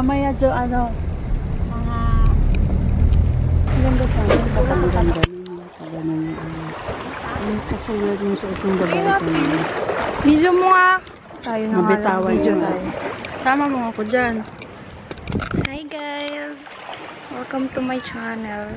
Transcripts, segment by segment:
mamaya jo, ano? Mga... Ganda sa akin. Baka maganda yun. Pag ano yung ano. Kasi weird yung suot ng babae ko na. Video mo nga. Tayo na nga lang. Mabitawan tayo. Sama mo ako dyan. Hi guys! Welcome to my channel.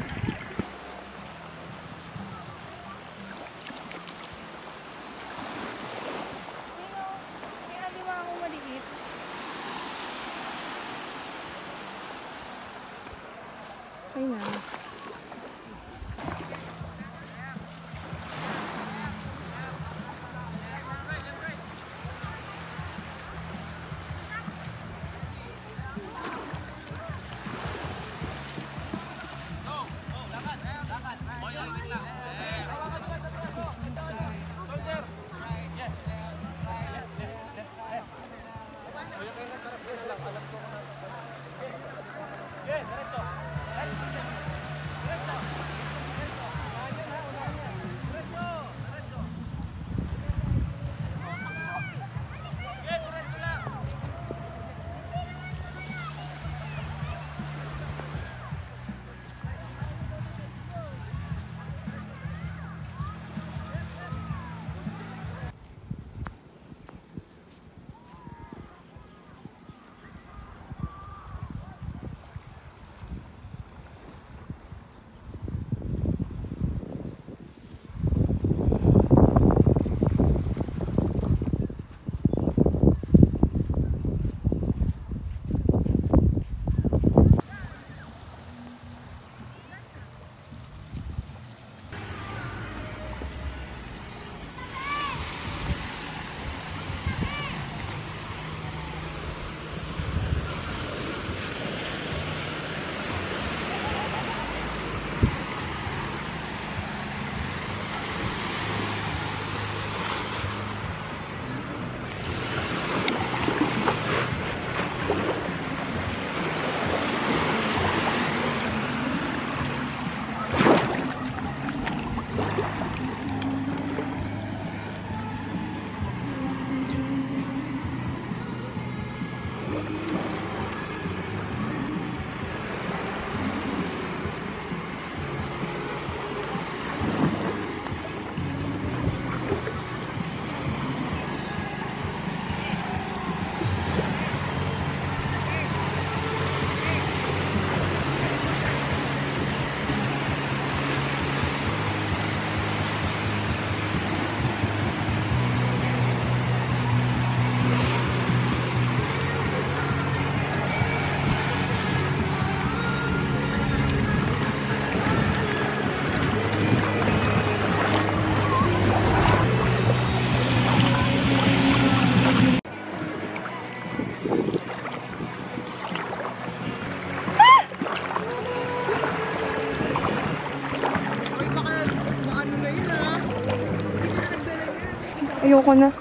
Ayoko na.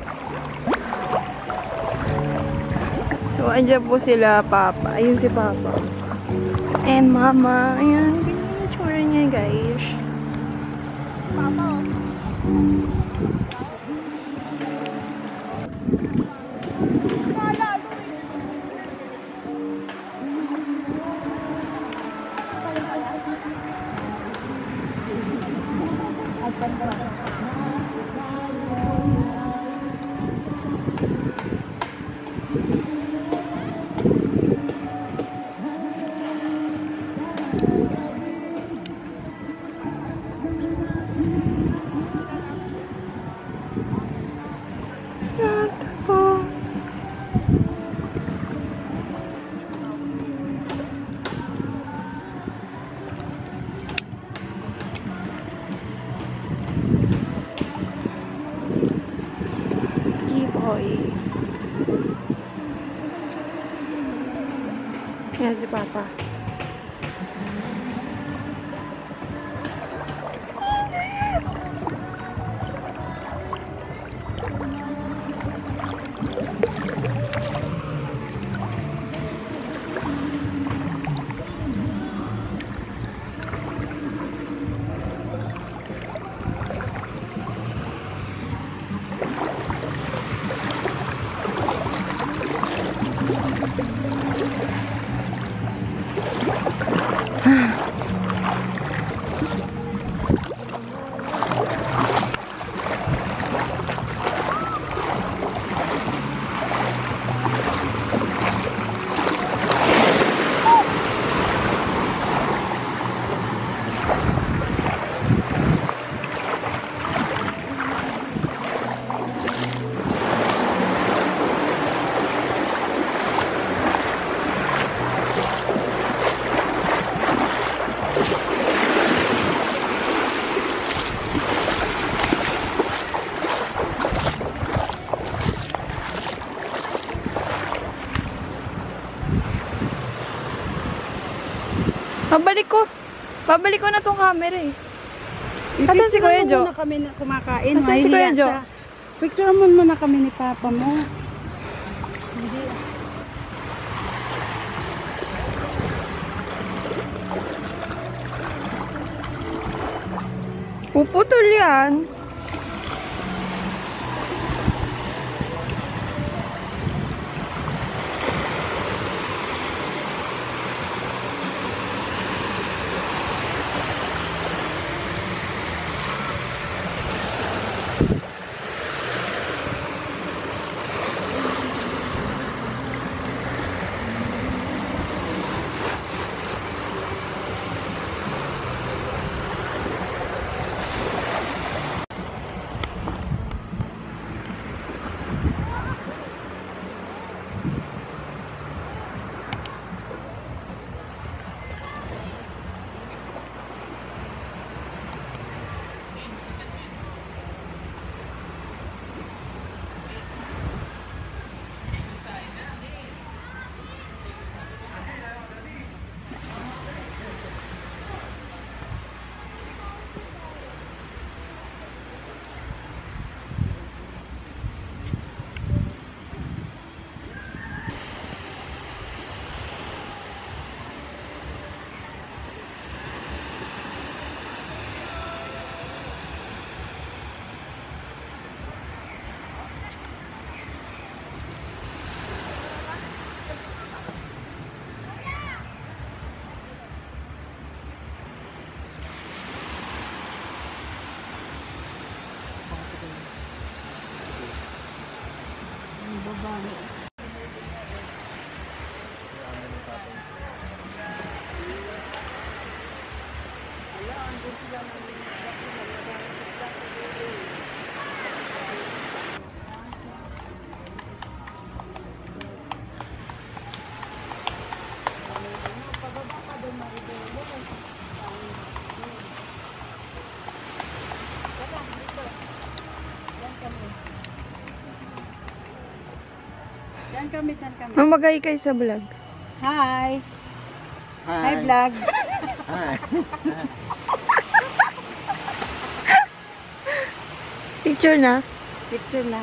So, andyan po sila, Papa. Ayun si Papa. And Mama. Ayan, ganyan yung itsura niya, guys. Papa, oh. Yan si Papa. Babalik ko. Babalik ko na tong camera eh. Asan si Kuya Jo? muna kami na kumakain. Asan si Kuya Jo? Picture mo muna kami ni Papa mo. Hindi. Puputol yan. kami, dyan kami. Mamagay kayo sa vlog. Hi! Hi, Hi vlog! Hi! Picture na? Picture na.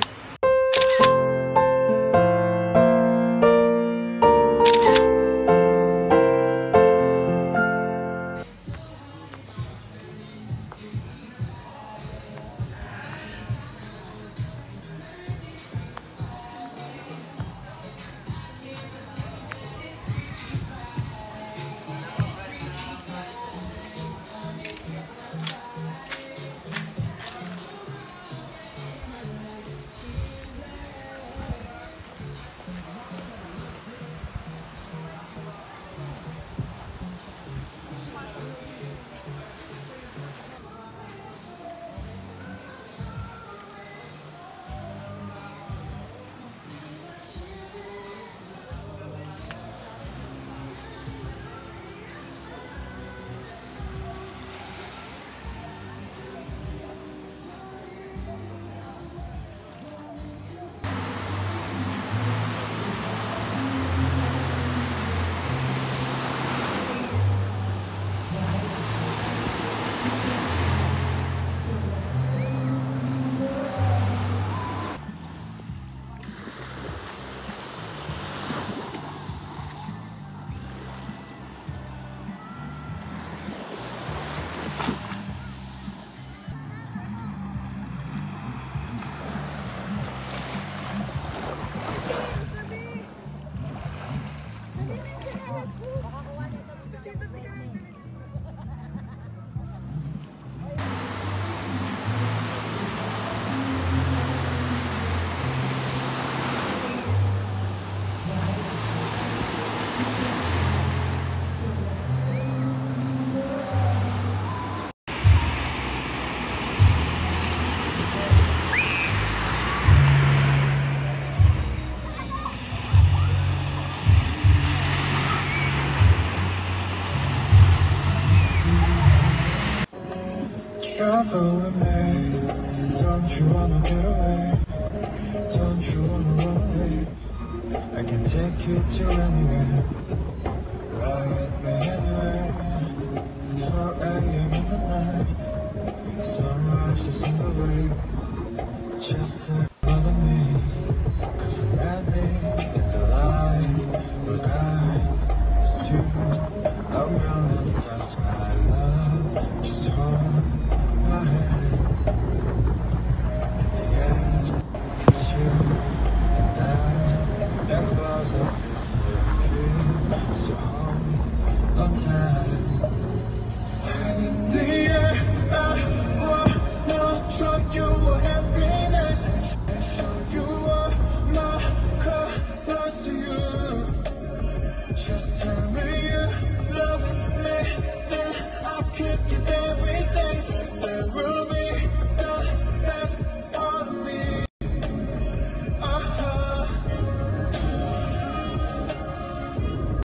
you wanna get away? Don't you wanna run away? I can take you to anywhere of time.